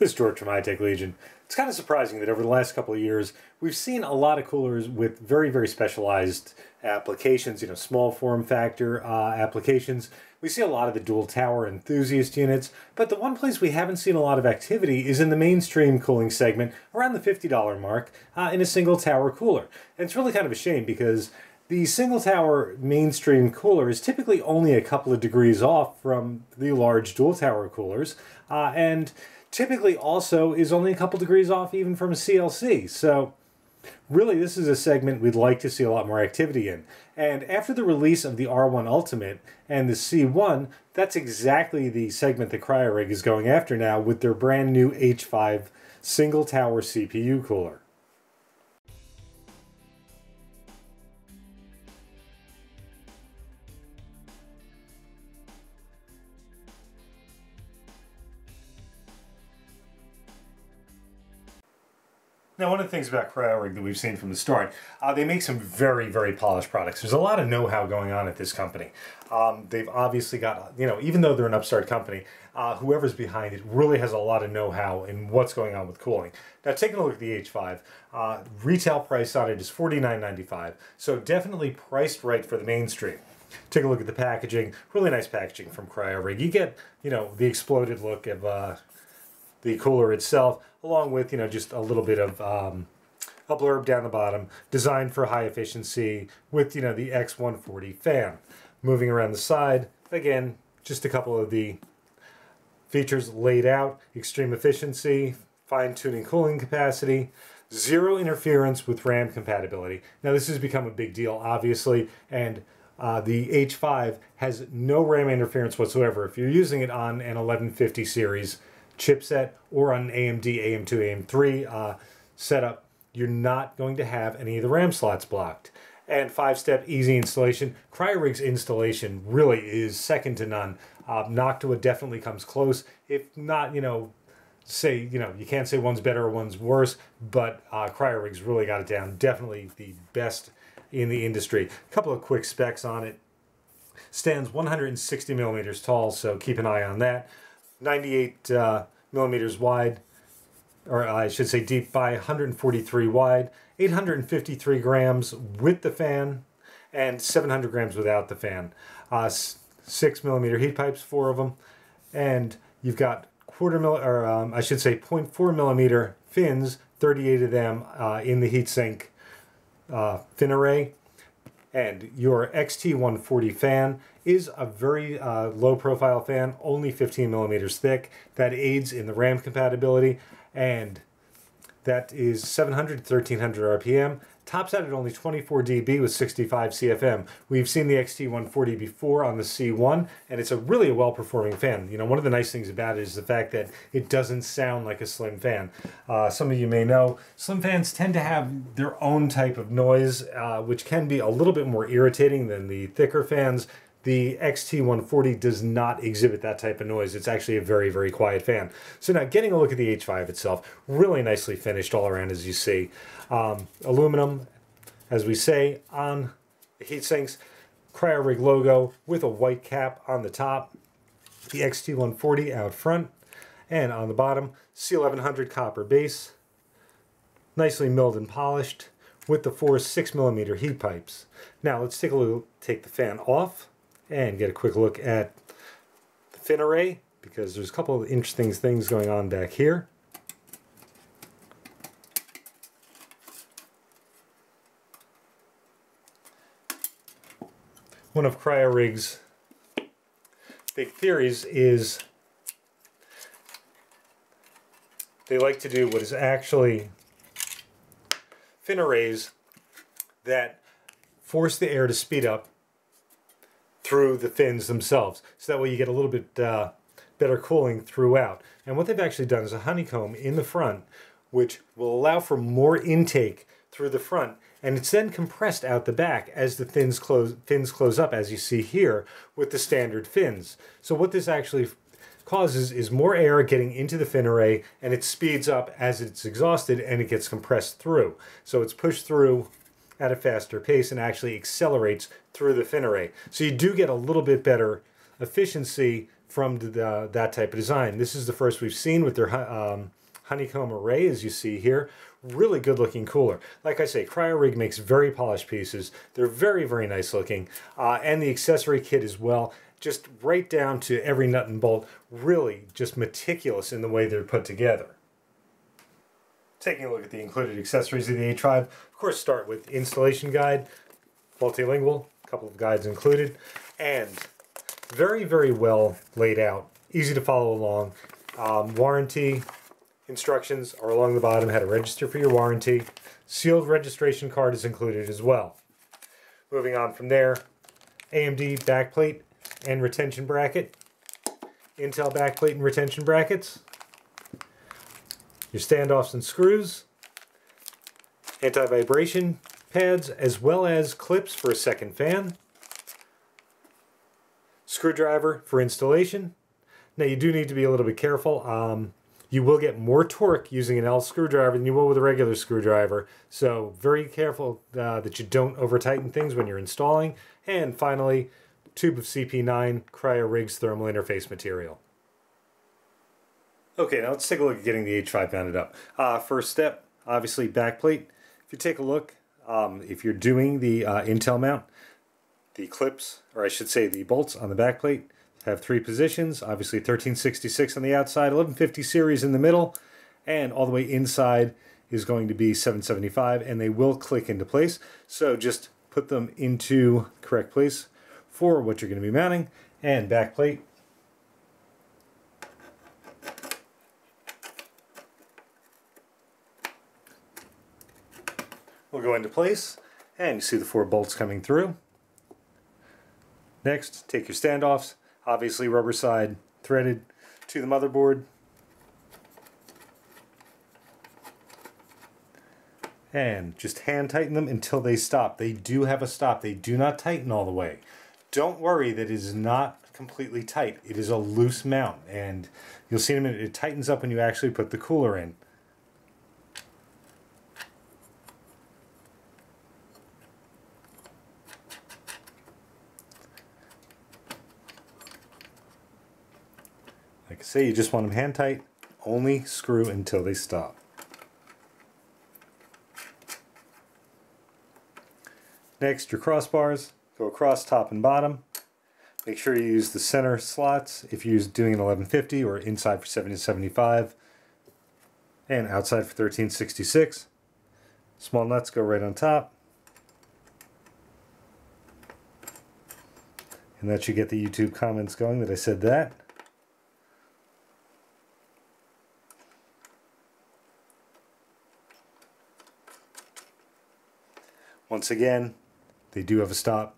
This is George from HiTech Legion. It's kind of surprising that over the last couple of years, we've seen a lot of coolers with very, very specialized applications, you know, small form factor uh, applications. We see a lot of the dual tower enthusiast units, but the one place we haven't seen a lot of activity is in the mainstream cooling segment around the $50 mark uh, in a single tower cooler. And it's really kind of a shame because the single tower mainstream cooler is typically only a couple of degrees off from the large dual tower coolers, uh, and typically also is only a couple degrees off even from a CLC. So really this is a segment we'd like to see a lot more activity in. And after the release of the R1 Ultimate and the C1, that's exactly the segment that Cryorig is going after now with their brand new H5 single tower CPU cooler. Now, one of the things about CryoRig that we've seen from the start, uh, they make some very, very polished products. There's a lot of know-how going on at this company. Um, they've obviously got, you know, even though they're an upstart company, uh, whoever's behind it really has a lot of know-how in what's going on with cooling. Now, taking a look at the H5, uh, retail price on it is $49.95, so definitely priced right for the mainstream. Take a look at the packaging, really nice packaging from CryoRig. You get, you know, the exploded look of uh, the cooler itself, along with, you know, just a little bit of um, a blurb down the bottom, designed for high efficiency with, you know, the X140 fan. Moving around the side, again, just a couple of the features laid out, extreme efficiency, fine-tuning cooling capacity, zero interference with RAM compatibility. Now this has become a big deal, obviously, and uh, the H5 has no RAM interference whatsoever. If you're using it on an 1150 series, chipset or on an AMD AM2, AM3 uh, setup, you're not going to have any of the RAM slots blocked. And five-step easy installation. CryoRig's installation really is second to none. Uh, Noctua definitely comes close. If not, you know, say, you know, you can't say one's better or one's worse, but uh, CryoRig's really got it down. Definitely the best in the industry. A couple of quick specs on it. Stands 160 millimeters tall, so keep an eye on that. 98 uh, millimeters wide, or I should say deep by 143 wide, 853 grams with the fan, and 700 grams without the fan. Uh, six millimeter heat pipes, four of them, and you've got quarter mil, or um, I should say 0.4 millimeter fins, 38 of them uh, in the heatsink uh, fin array. And your XT140 fan is a very uh, low profile fan, only 15 millimeters thick. That aids in the RAM compatibility and that is 700 1300 RPM. Tops out at only 24 dB with 65 CFM. We've seen the XT140 before on the C1, and it's a really a well-performing fan. You know, one of the nice things about it is the fact that it doesn't sound like a slim fan. Uh, some of you may know, slim fans tend to have their own type of noise, uh, which can be a little bit more irritating than the thicker fans. The XT140 does not exhibit that type of noise. It's actually a very, very quiet fan. So now getting a look at the H5 itself, really nicely finished all around as you see. Um, aluminum, as we say, on the heat sinks. CryoRig logo with a white cap on the top. The XT140 out front. And on the bottom, C1100 copper base. Nicely milled and polished with the four 6mm heat pipes. Now let's take a look, take the fan off and get a quick look at the fin array because there's a couple of interesting things going on back here. One of CryoRig's big theories is they like to do what is actually fin arrays that force the air to speed up through the fins themselves. So that way you get a little bit uh, better cooling throughout. And what they've actually done is a honeycomb in the front, which will allow for more intake through the front. And it's then compressed out the back as the fins close, fins close up, as you see here, with the standard fins. So what this actually causes is more air getting into the fin array and it speeds up as it's exhausted and it gets compressed through. So it's pushed through at a faster pace and actually accelerates through the fin array. So you do get a little bit better efficiency from the, that type of design. This is the first we've seen with their um, honeycomb array, as you see here. Really good looking cooler. Like I say, CryoRig makes very polished pieces. They're very, very nice looking. Uh, and the accessory kit as well, just right down to every nut and bolt, really just meticulous in the way they're put together. Taking a look at the included accessories of the H5, of course start with installation guide, multilingual, a couple of guides included, and very, very well laid out, easy to follow along. Um, warranty instructions are along the bottom, how to register for your warranty. Sealed registration card is included as well. Moving on from there, AMD backplate and retention bracket, Intel backplate and retention brackets, your standoffs and screws, anti-vibration pads, as well as clips for a second fan, screwdriver for installation. Now you do need to be a little bit careful. Um, you will get more torque using an L screwdriver than you will with a regular screwdriver. So very careful uh, that you don't over tighten things when you're installing. And finally, tube of CP9 CryoRigs thermal interface material. Okay, now let's take a look at getting the H5 mounted up. Uh, first step, obviously backplate. If you take a look, um, if you're doing the uh, Intel mount, the clips, or I should say the bolts on the backplate, have three positions. Obviously 1366 on the outside, 1150 series in the middle, and all the way inside is going to be 775, and they will click into place. So just put them into correct place for what you're going to be mounting, and backplate. Will go into place, and you see the four bolts coming through. Next, take your standoffs, obviously rubber side threaded to the motherboard. And just hand tighten them until they stop. They do have a stop. They do not tighten all the way. Don't worry that it is not completely tight. It is a loose mount and you'll see in a minute it tightens up when you actually put the cooler in. Say, you just want them hand tight. Only screw until they stop. Next, your crossbars go across top and bottom. Make sure you use the center slots if you're doing an 1150 or inside for 1775 and outside for 1366. Small nuts go right on top. And that should get the YouTube comments going that I said that. Once again, they do have a stop.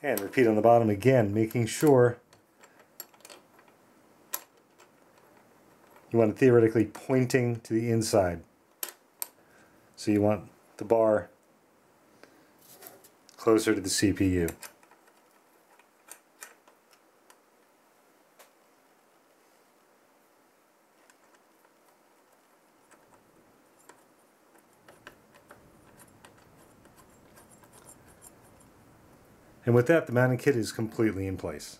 And repeat on the bottom again, making sure you want it theoretically pointing to the inside. So you want the bar closer to the CPU. And with that, the mounting kit is completely in place.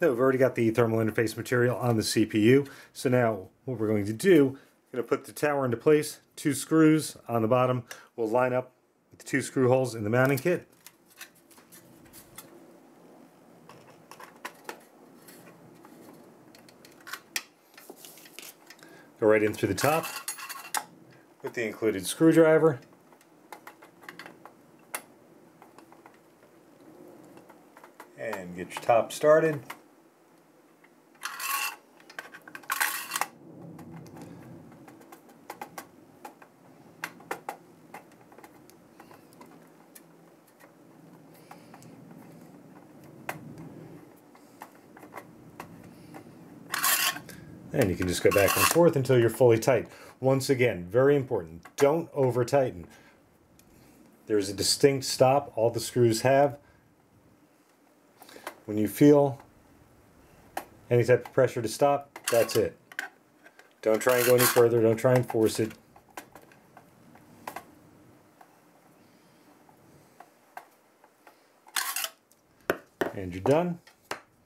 Now we've already got the thermal interface material on the CPU. So now what we're going to do, we're going to put the tower into place. Two screws on the bottom will line up with the two screw holes in the mounting kit. Go right in through the top with the included screwdriver. and get your top started. And you can just go back and forth until you're fully tight. Once again, very important, don't over tighten. There's a distinct stop all the screws have. When you feel any type of pressure to stop, that's it. Don't try and go any further. Don't try and force it. And you're done.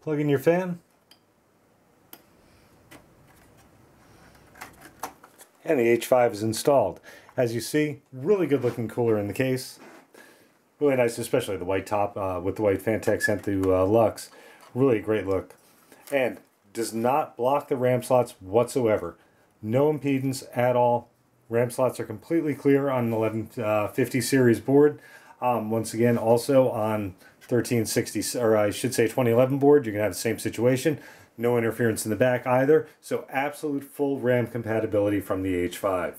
Plug in your fan. And the H5 is installed. As you see, really good looking cooler in the case. Really nice, especially the white top uh, with the white Phanteks sent uh, Luxe. Really great look. And does not block the RAM slots whatsoever. No impedance at all. RAM slots are completely clear on an 1150 uh, series board. Um, once again, also on 1360, or I should say 2011 board, you're going to have the same situation. No interference in the back either. So absolute full RAM compatibility from the H5.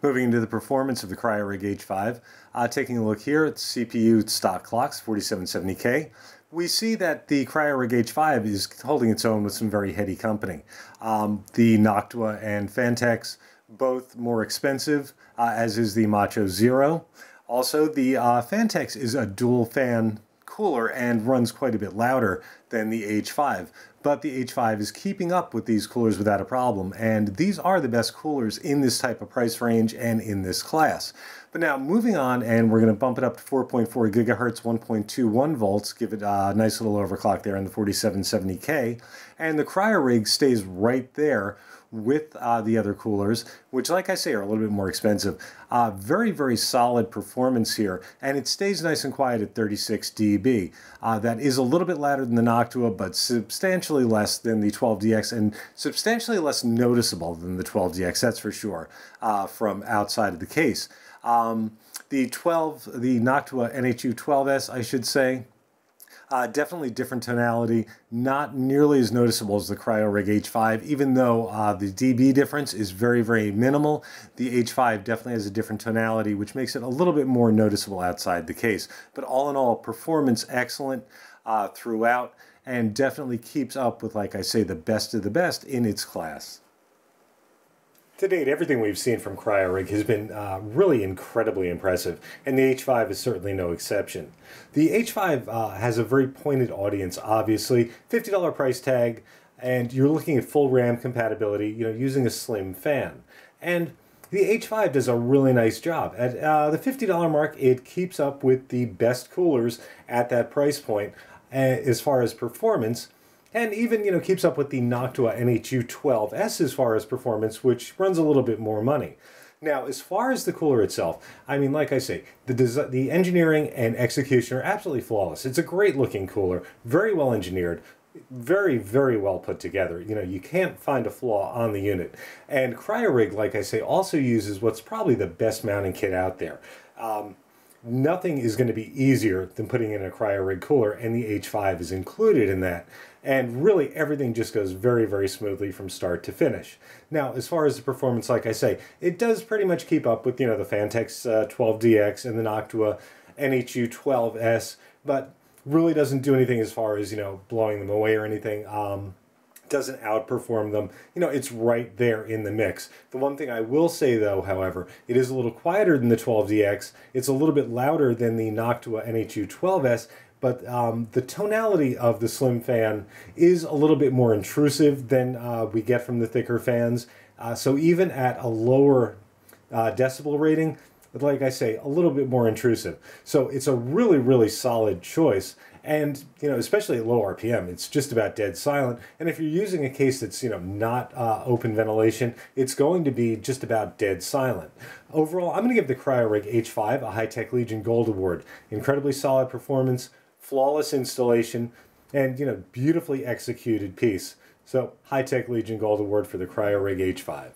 Moving into the performance of the CryoRig H5, uh, taking a look here at CPU stock clocks, 4770K, we see that the CryoRig H5 is holding its own with some very heady company. Um, the Noctua and Phanteks, both more expensive, uh, as is the Macho Zero. Also, the uh, Phanteks is a dual fan cooler and runs quite a bit louder than the H5. But the H5 is keeping up with these coolers without a problem, and these are the best coolers in this type of price range and in this class. But now moving on, and we're going to bump it up to 4.4 gigahertz, 1.21 volts, give it a nice little overclock there in the 4770K, and the CryoRig stays right there with uh, the other coolers, which, like I say, are a little bit more expensive. Uh, very, very solid performance here, and it stays nice and quiet at 36 dB. Uh, that is a little bit louder than the Noctua, but substantially less than the 12DX, and substantially less noticeable than the 12DX, that's for sure, uh, from outside of the case. Um, the 12, the Noctua NH-U12S, I should say, uh, definitely different tonality, not nearly as noticeable as the CryoRig H5, even though uh, the dB difference is very, very minimal. The H5 definitely has a different tonality, which makes it a little bit more noticeable outside the case. But all in all, performance excellent uh, throughout and definitely keeps up with, like I say, the best of the best in its class. To date, everything we've seen from CryoRig has been uh, really incredibly impressive, and the H5 is certainly no exception. The H5 uh, has a very pointed audience, obviously, $50 price tag, and you're looking at full RAM compatibility, you know, using a slim fan. And the H5 does a really nice job. At uh, the $50 mark, it keeps up with the best coolers at that price point uh, as far as performance, and even you know keeps up with the Noctua NH-U12S as far as performance, which runs a little bit more money. Now, as far as the cooler itself, I mean, like I say, the desi- the engineering and execution are absolutely flawless. It's a great looking cooler, very well engineered, very very well put together. You know, you can't find a flaw on the unit. And CryoRig, like I say, also uses what's probably the best mounting kit out there. Um, nothing is going to be easier than putting in a CryoRig cooler, and the H5 is included in that. And really everything just goes very very smoothly from start to finish. Now as far as the performance like i say it does pretty much keep up with you know the Phanteks uh, 12dx and the noctua NH-U12S but really doesn't do anything as far as you know blowing them away or anything. Um, doesn't outperform them. You know, it's right there in the mix. The one thing I will say though, however, it is a little quieter than the 12DX. It's a little bit louder than the Noctua NH-U12S, but um, the tonality of the slim fan is a little bit more intrusive than uh, we get from the thicker fans. Uh, so even at a lower uh, decibel rating, like I say, a little bit more intrusive. So it's a really, really solid choice. And, you know, especially at low RPM, it's just about dead silent. And if you're using a case that's, you know, not uh, open ventilation, it's going to be just about dead silent. Overall, I'm going to give the CryoRig H5 a HiTech Legion Gold Award. Incredibly solid performance, flawless installation, and you know, beautifully executed piece. So HiTech Legion Gold Award for the CryoRig H5.